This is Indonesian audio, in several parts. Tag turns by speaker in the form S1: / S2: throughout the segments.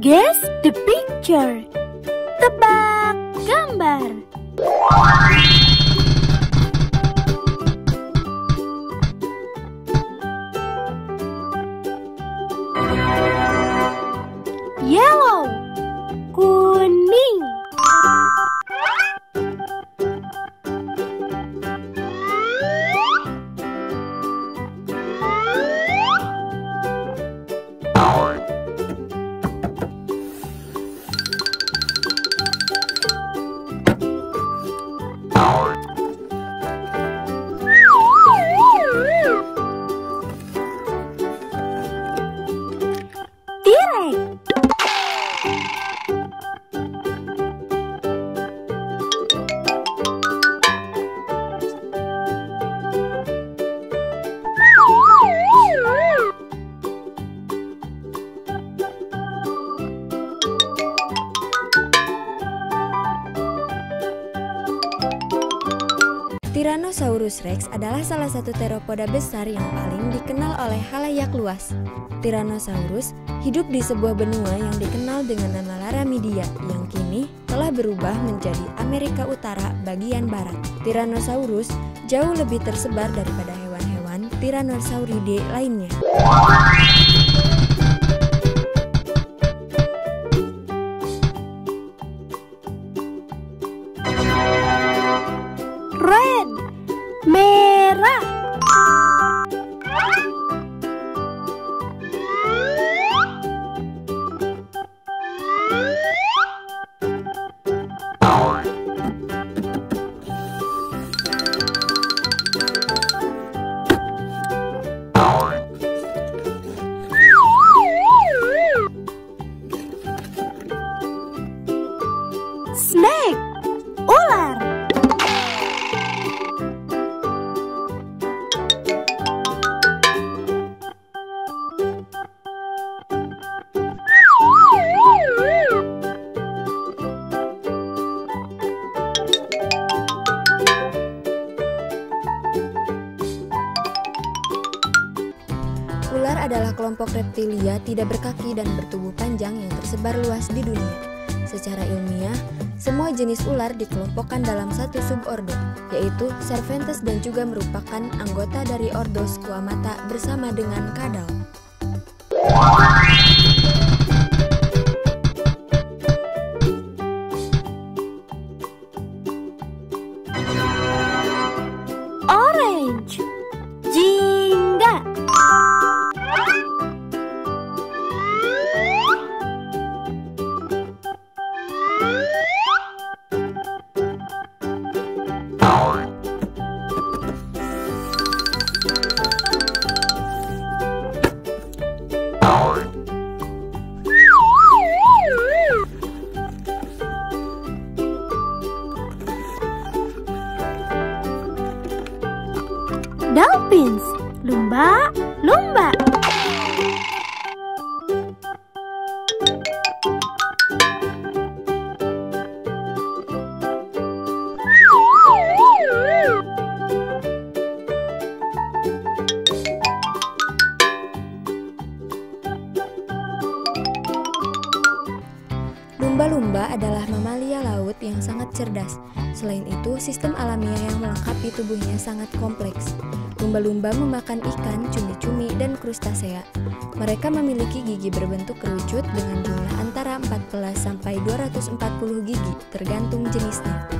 S1: Guess the picture. Tebak gambar.
S2: Tyrannosaurus rex adalah salah satu teropoda besar yang paling dikenal oleh halayak luas. Tyrannosaurus hidup di sebuah benua yang dikenal dengan nama Laramidia yang kini telah berubah menjadi Amerika Utara bagian barat. Tyrannosaurus jauh lebih tersebar daripada hewan-hewan Tyrannosauridae lainnya. Adalah kelompok reptilia tidak berkaki dan bertubuh panjang yang tersebar luas di dunia. Secara ilmiah, semua jenis ular dikelompokkan dalam satu subordo, yaitu Cervantes dan juga merupakan anggota dari ordo Squamata bersama dengan kadal.
S1: Dolphins. Lumba. Lumba.
S2: Lumba-lumba adalah mamalia laut yang sangat cerdas. Selain itu, sistem alamiah yang melengkapi tubuhnya sangat kompleks. Lumba-lumba memakan ikan, cumi-cumi, dan krustasea. Mereka memiliki gigi berbentuk kerucut dengan jumlah antara 14 sampai 240 gigi, tergantung jenisnya.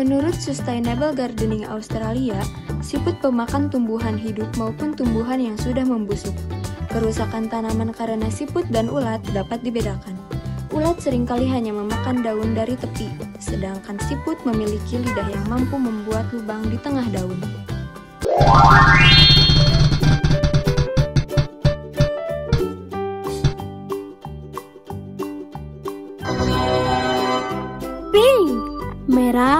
S2: Menurut Sustainable Gardening Australia, siput pemakan tumbuhan hidup maupun tumbuhan yang sudah membusuk. Kerusakan tanaman karena siput dan ulat dapat dibedakan. Ulat sering kali hanya memakan daun dari tepi, sedangkan siput memiliki lidah yang mampu membuat lubang di tengah daun.
S1: Pink, merah,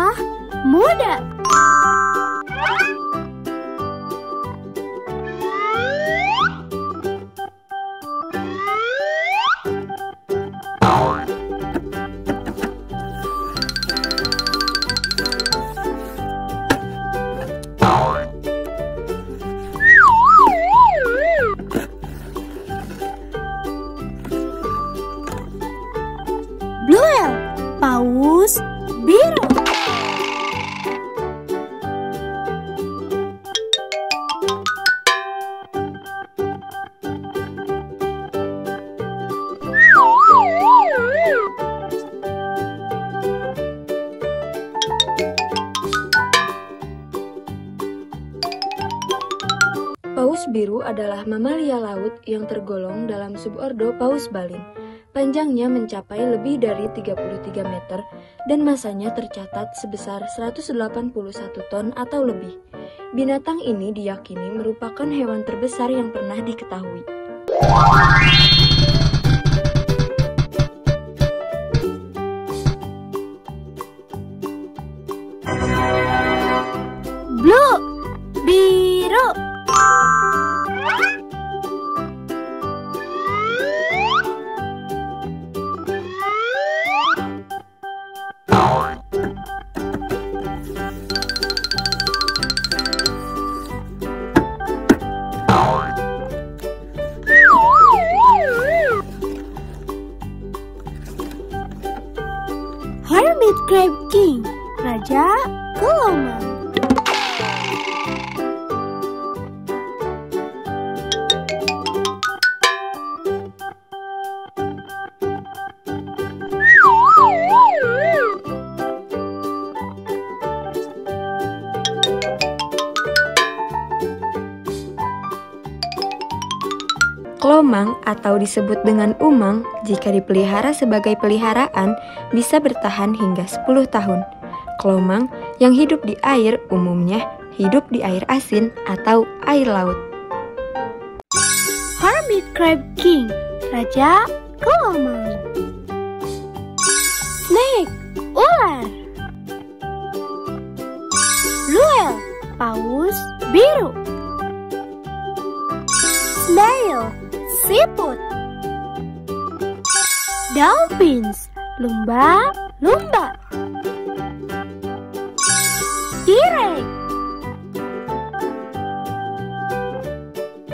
S1: Paus biru
S2: adalah mamalia laut yang tergolong dalam subordo Paus balin. Panjangnya mencapai lebih dari 33 meter dan masanya tercatat sebesar 181 ton atau lebih. Binatang ini diyakini merupakan hewan terbesar yang pernah diketahui. Kelomang atau disebut dengan umang jika dipelihara sebagai peliharaan bisa bertahan hingga 10 tahun. Kelomang yang hidup di air umumnya hidup di air asin atau air laut.
S1: Hermit Crab King, Raja Kelomang. Snake, ular. Bluel, paus biru. Snail, siput. Dolphins, lumba-lumba.